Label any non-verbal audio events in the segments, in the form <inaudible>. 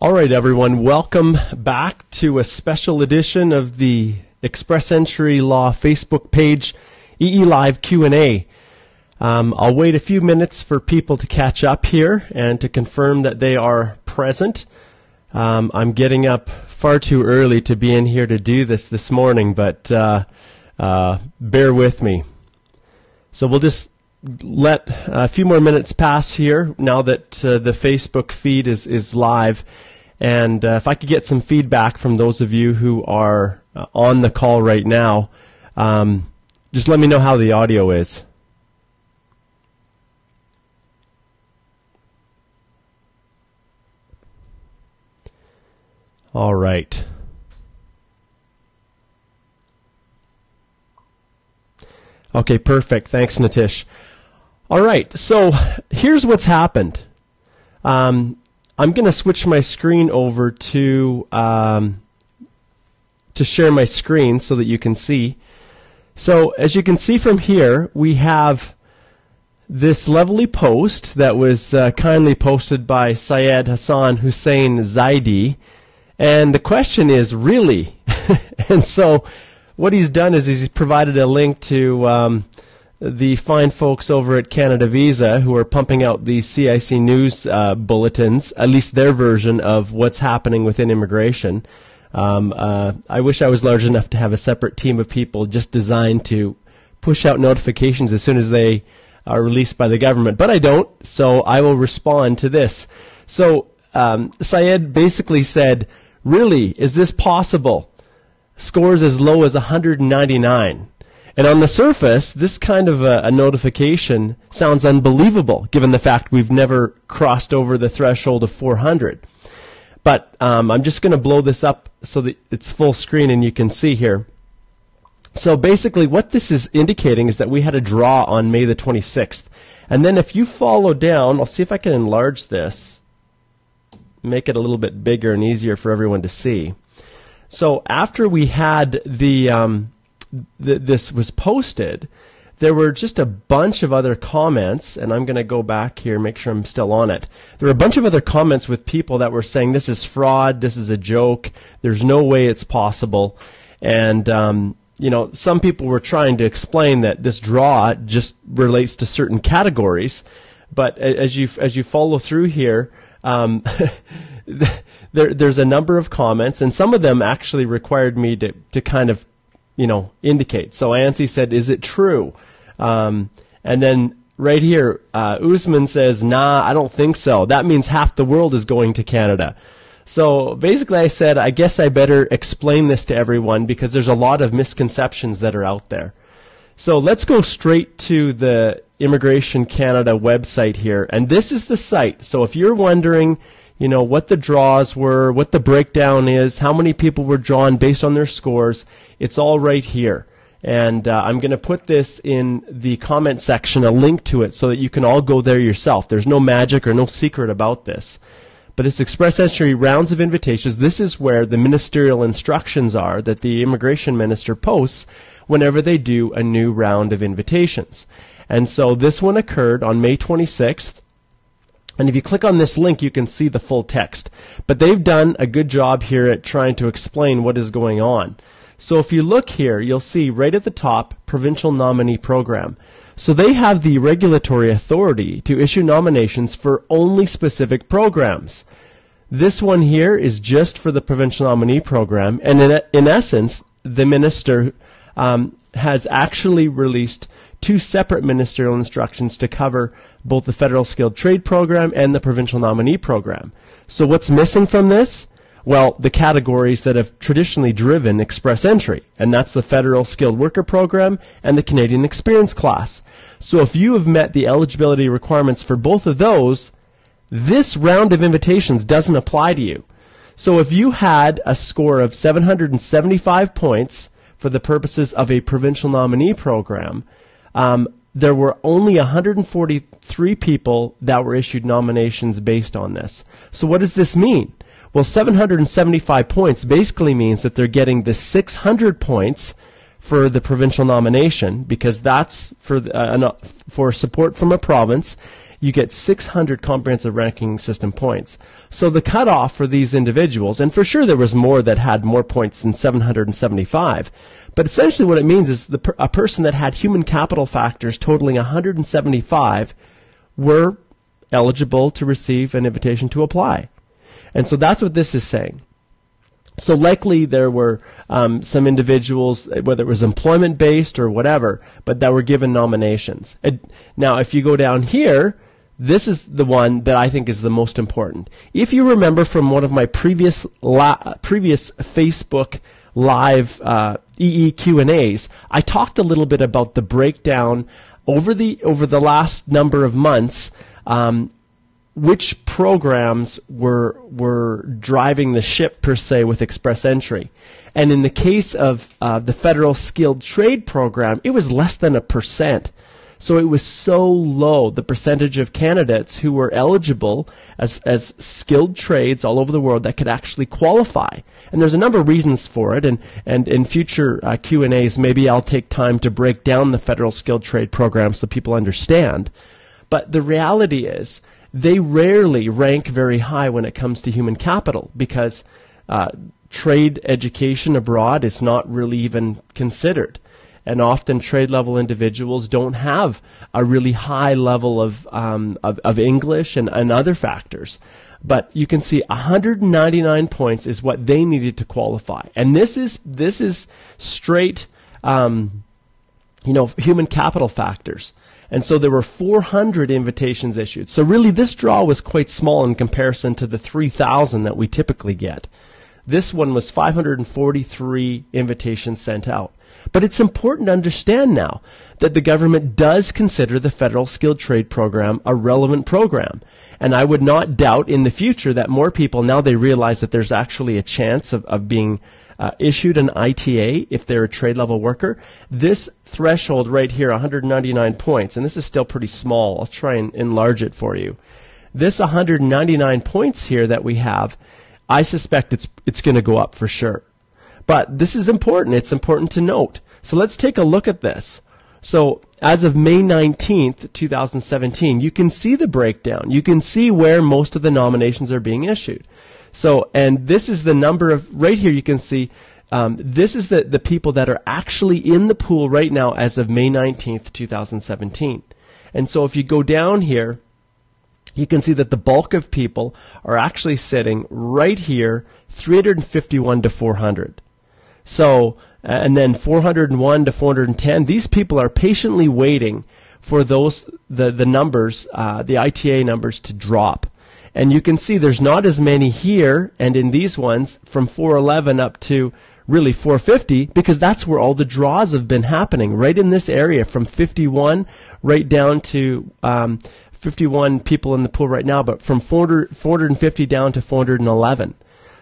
All right, everyone, welcome back to a special edition of the Express Entry Law Facebook page, EE Live Q&A. Um, I'll wait a few minutes for people to catch up here and to confirm that they are present. Um, I'm getting up far too early to be in here to do this this morning, but uh, uh, bear with me. So we'll just let a few more minutes pass here now that uh, the Facebook feed is, is live. And uh, if I could get some feedback from those of you who are uh, on the call right now, um, just let me know how the audio is. All right. Okay, perfect. Thanks, Natish. All right, so here's what's happened. Um, I'm going to switch my screen over to um, to share my screen so that you can see. So as you can see from here, we have this lovely post that was uh, kindly posted by Syed Hassan Hussein Zaidi. And the question is, really? <laughs> and so what he's done is he's provided a link to um, the fine folks over at Canada Visa who are pumping out the CIC news uh, bulletins, at least their version of what's happening within immigration. Um, uh, I wish I was large enough to have a separate team of people just designed to push out notifications as soon as they are released by the government, but I don't, so I will respond to this. So um, Syed basically said, Really, is this possible? Scores as low as 199. And on the surface, this kind of a, a, notification sounds unbelievable, given the fact we've never crossed over the threshold of 400. But um, I'm just going to blow this up so that it's full screen and you can see here. So basically, what this is indicating is that we had a draw on May the 26th. And then if you follow down, I'll see if I can enlarge this, make it a little bit bigger and easier for everyone to see. So after we had the um, th- this was posted, there were just a bunch of other comments, and I'm going to go back here, make sure I'm still on it. There were a bunch of other comments with people that were saying this is fraud, this is a joke, there's no way it's possible, and um, you know some people were trying to explain that this draw just relates to certain categories, but as you as you follow through here. Um, <laughs> there, there's a number of comments, and some of them actually required me to, to kind of you know, indicate. So Ansi said, "Is it true?" Um, and then right here, uh, Usman says, "Nah, I don't think so. That means half the world is going to Canada." So basically, I said, I guess I better explain this to everyone because there's a lot of misconceptions that are out there. So let's go straight to the Immigration Canada website here. And this is the site. So if you're wondering, you know, what the draws were, what the breakdown is, how many people were drawn based on their scores. It's all right here. And uh, I'm going to put this in the comment section, a link to it, so that you can all go there yourself. There's no magic or no secret about this. But this express entry rounds of invitations, this is where the ministerial instructions are that the immigration minister posts whenever they do a new round of invitations. And so this one occurred on May 26th. And if you click on this link, you can see the full text. But they've done a good job here at trying to explain what is going on. So if you look here, you'll see right at the top, Provincial Nominee Program. So they have the regulatory authority to issue nominations for only specific programs. This one here is just for the Provincial Nominee Program, and in, in essence, the minister um, has actually released two separate ministerial instructions to cover both the Federal Skilled Trade Program and the Provincial Nominee Program. So what's missing from this? Well, the categories that have traditionally driven express entry, and that's the Federal Skilled Worker Program and the Canadian Experience Class. So if you have met the eligibility requirements for both of those, this round of invitations doesn't apply to you. So if you had a score of 775 points for the purposes of a provincial nominee program, um, there were only 143 people that were issued nominations based on this. So what does this mean? Well, 775 points basically means that they're getting the 600 points for the provincial nomination because that's for uh, for support from a province. You get 600 comprehensive ranking system points. So the cutoff for these individuals, and for sure there was more that had more points than 775, but essentially what it means is the, a person that had human capital factors totaling 175 were eligible to receive an invitation to apply. And so that's what this is saying. So likely there were um, some individuals, whether it was employment based or whatever, but that were given nominations. now, if you go down here, this is the one that I think is the most important. If you remember from one of my previous la- previous Facebook live uh, EE and A's, I talked a little bit about the breakdown over the over the last number of months um, which programs were were driving the ship per se with express entry. And in the case of uh, the federal skilled trade program, it was less than a percent. So it was so low, the percentage of candidates who were eligible as, as skilled trades all over the world that could actually qualify. And there's a number of reasons for it. And, and in future uh, Q&As, maybe I'll take time to break down the federal skilled trade program so people understand. But the reality is, they rarely rank very high when it comes to human capital because uh, trade education abroad is not really even considered. And often trade level individuals don't have a really high level of, um, of, of, English and, and other factors. But you can see 199 points is what they needed to qualify. And this is, this is straight, um, you know, human capital factors. And so there were 400 invitations issued. So really this draw was quite small in comparison to the 3,000 that we typically get. This one was 543 invitations sent out. But it's important to understand now that the government does consider the federal skilled trade program a relevant program. And I would not doubt in the future that more people, now they realize that there's actually a chance of, of being uh, issued an ITA if they're a trade level worker. This threshold right here, 199 points, and this is still pretty small. I'll try and enlarge it for you. This 199 points here that we have, I suspect it's it's going to go up for sure. But this is important. It's important to note. So let's take a look at this. So as of May 19th, 2017, you can see the breakdown. You can see where most of the nominations are being issued. So, and this is the number of, right here you can see, um, this is the, the people that are actually in the pool right now as of May 19th, 2017. And so if you go down here, you can see that the bulk of people are actually sitting right here, 351 to 400. So, and then 401 to 410, these people are patiently waiting for those, the, the numbers, uh, the ITA numbers to drop. And you can see there's not as many here and in these ones from 411 up to really 450 because that's where all the draws have been happening, right in this area from 51 right down to um, 51 people in the pool right now, but from 400, 450 down to 411.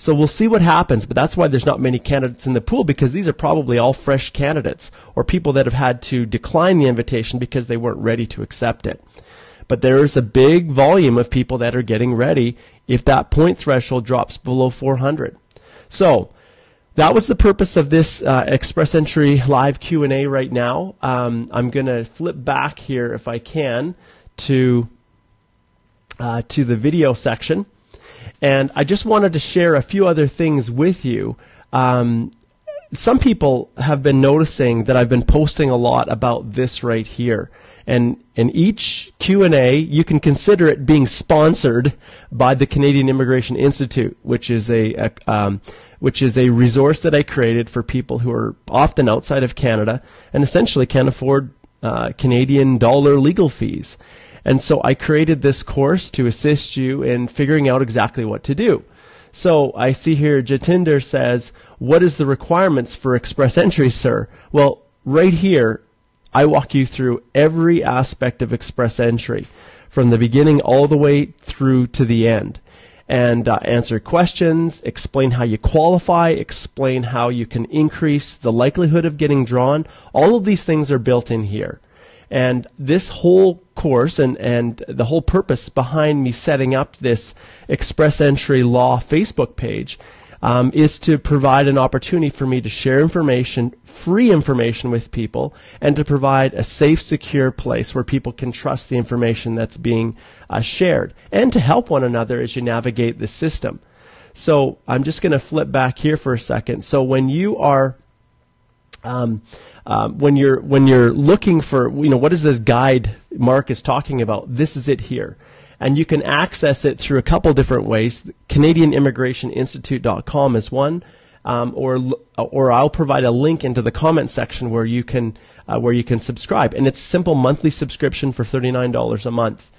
So we'll see what happens, but that's why there's not many candidates in the pool because these are probably all fresh candidates or people that have had to decline the invitation because they weren't ready to accept it. But there is a big volume of people that are getting ready if that point threshold drops below 400. So that was the purpose of this uh, Express Entry live Q&A right now. Um, I'm going to flip back here if I can to uh, to the video section. And I just wanted to share a few other things with you. Um, some people have been noticing that I've been posting a lot about this right here and in each Q&A you can consider it being sponsored by the Canadian Immigration Institute which is a, a um, which is a resource that I created for people who are often outside of Canada and essentially can't afford uh, Canadian dollar legal fees and so I created this course to assist you in figuring out exactly what to do so I see here Jatinder says what is the requirements for express entry sir well right here I walk you through every aspect of Express Entry from the beginning all the way through to the end and uh, answer questions, explain how you qualify, explain how you can increase the likelihood of getting drawn. All of these things are built in here. And this whole course and, and the whole purpose behind me setting up this Express Entry Law Facebook page um, is to provide an opportunity for me to share information, free information with people, and to provide a safe, secure place where people can trust the information that's being uh, shared, and to help one another as you navigate the system. So I'm just going to flip back here for a second. So when you are um, um, when you're when you're looking for you know what is this guide Mark is talking about, this is it here and you can access it through a couple different ways. CanadianImmigrationInstitute.com is one, um, or or I'll provide a link into the comment section where you can uh, where you can subscribe, and it's a simple monthly subscription for thirty nine dollars a month.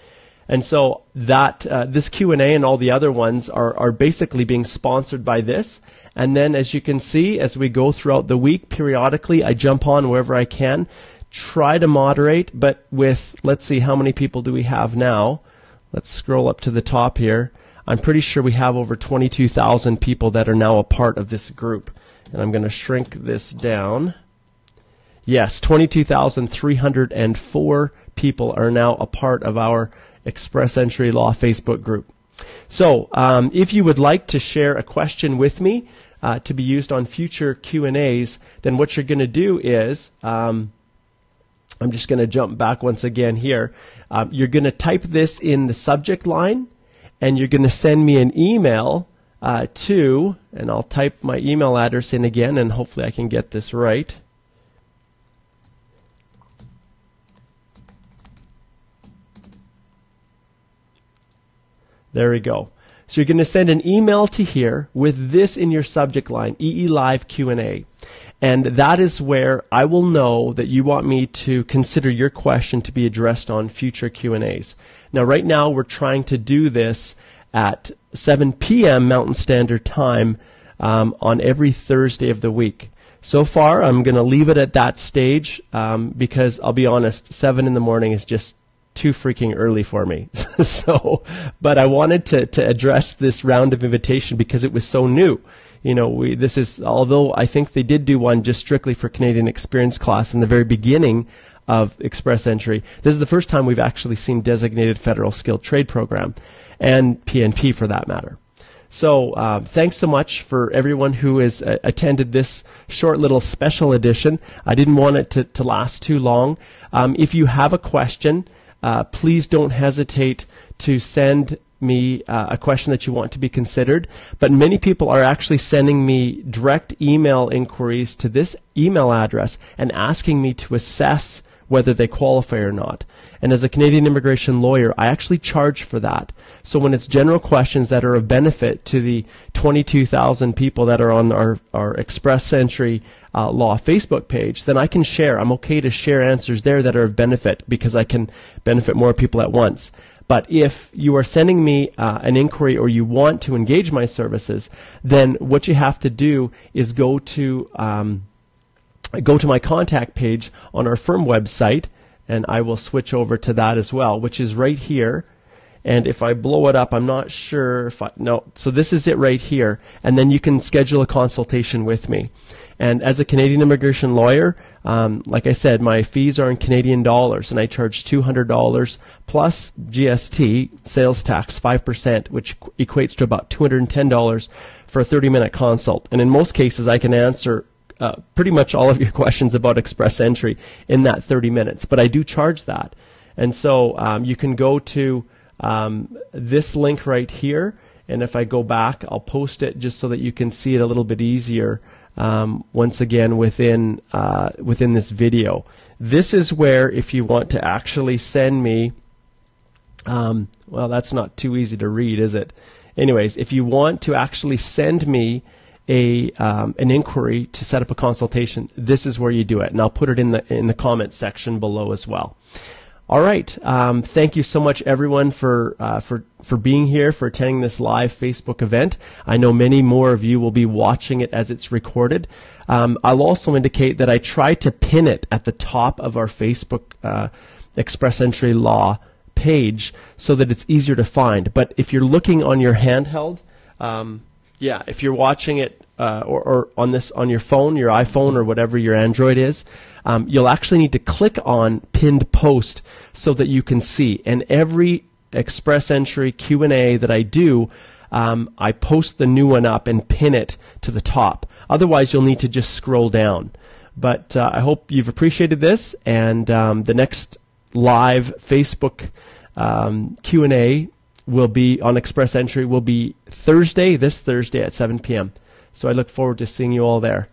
And so that uh, this Q and A and all the other ones are are basically being sponsored by this. And then, as you can see, as we go throughout the week, periodically I jump on wherever I can, try to moderate. But with let's see, how many people do we have now? Let's scroll up to the top here. I'm pretty sure we have over 22,000 people that are now a part of this group. And I'm going to shrink this down. Yes, 22,304 people are now a part of our Express Entry Law Facebook group. So, um, if you would like to share a question with me uh, to be used on future Q and A's, then what you're going to do is um, I'm just going to jump back once again here. Um, you're going to type this in the subject line, and you're going to send me an email uh, to, and I'll type my email address in again, and hopefully I can get this right. There we go. So you're going to send an email to here with this in your subject line, EE Live Q&A. And that is where I will know that you want me to consider your question to be addressed on future Q&As. Now right now we're trying to do this at 7 p.m. Mountain Standard Time um, on every Thursday of the week. So far, I'm going to leave it at that stage um, because I'll be honest, 7 in the morning is just too freaking early for me. <laughs> so, but I wanted to, to address this round of invitation because it was so new you know, we this is although I think they did do one just strictly for Canadian experience class in the very beginning of Express Entry. This is the first time we've actually seen designated federal skilled trade program and PNP for that matter. So uh, thanks so much for everyone who has uh, attended this short little special edition. I didn't want it to, to last too long. Um, if you have a question, uh, please don't hesitate to send me uh, a question that you want to be considered. But many people are actually sending me direct email inquiries to this email address and asking me to assess whether they qualify or not. And as a Canadian immigration lawyer, I actually charge for that. So when it's general questions that are of benefit to the 22,000 people that are on our, our Express Entry uh, Law Facebook page, then I can share. I'm okay to share answers there that are of benefit because I can benefit more people at once. But if you are sending me uh, an inquiry or you want to engage my services, then what you have to do is go to um, go to my contact page on our firm website, and I will switch over to that as well, which is right here. And if I blow it up, I'm not sure if I no. So this is it right here, and then you can schedule a consultation with me. And as a Canadian immigration lawyer, um, like I said, my fees are in Canadian dollars, and I charge $200 plus GST, sales tax, 5%, which equates to about $210 for a 30 minute consult. And in most cases, I can answer uh, pretty much all of your <laughs> questions about express entry in that 30 minutes, but I do charge that. And so um, you can go to um, this link right here, and if I go back, I'll post it just so that you can see it a little bit easier um, once again within uh, within this video. This is where if you want to actually send me, um, well, that's not too easy to read, is it? Anyways, if you want to actually send me a um, an inquiry to set up a consultation, this is where you do it, and I'll put it in the in the comment section below as well. All right. Um, thank you so much, everyone, for uh, for for being here, for attending this live Facebook event. I know many more of you will be watching it as it's recorded. Um, I'll also indicate that I try to pin it at the top of our Facebook uh, Express Entry Law page so that it's easier to find. But if you're looking on your handheld, um, yeah, if you're watching it uh, or, or, on this on your phone, your iPhone or whatever your Android is, um, you'll actually need to click on pinned post so that you can see. And every Express Entry Q and A that I do, um, I post the new one up and pin it to the top. Otherwise, you'll need to just scroll down. But uh, I hope you've appreciated this, and um, the next live Facebook um, Q and A will be on Express Entry will be Thursday, this Thursday at 7 p.m. So I look forward to seeing you all there.